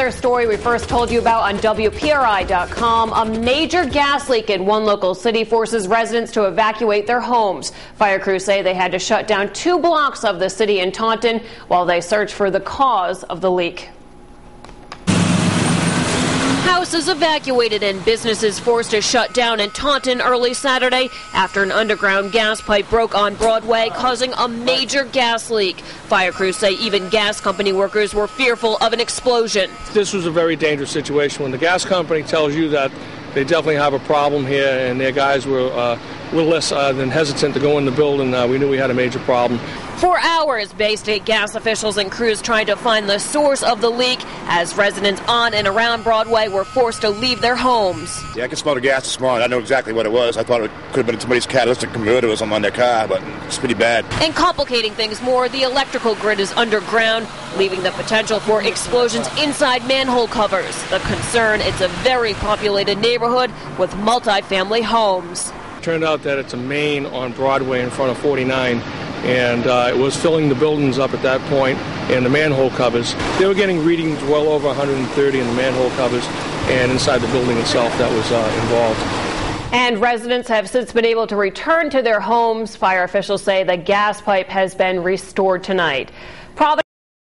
Their story we first told you about on WPRI.com. A major gas leak in one local city forces residents to evacuate their homes. Fire crews say they had to shut down two blocks of the city in Taunton while they search for the cause of the leak. Houses evacuated and businesses forced to shut down in Taunton early Saturday after an underground gas pipe broke on Broadway, causing a major gas leak. Fire crews say even gas company workers were fearful of an explosion. This was a very dangerous situation. When the gas company tells you that they definitely have a problem here, and their guys were uh, were less uh, than hesitant to go in the building. Uh, we knew we had a major problem. For hours, Bay State gas officials and crews tried to find the source of the leak as residents on and around Broadway were forced to leave their homes. Yeah, I could smell the gas this morning. I know exactly what it was. I thought it could have been somebody's catalytic converter or something on their car, but it's pretty bad. And complicating things more, the electrical grid is underground, leaving the potential for explosions inside manhole covers. The concern, it's a very populated neighborhood with multi-family homes. Turned out that it's a main on Broadway in front of 49 and uh, it was filling the buildings up at that point and the manhole covers. They were getting readings well over 130 in the manhole covers and inside the building itself that was uh, involved. And residents have since been able to return to their homes. Fire officials say the gas pipe has been restored tonight. Providence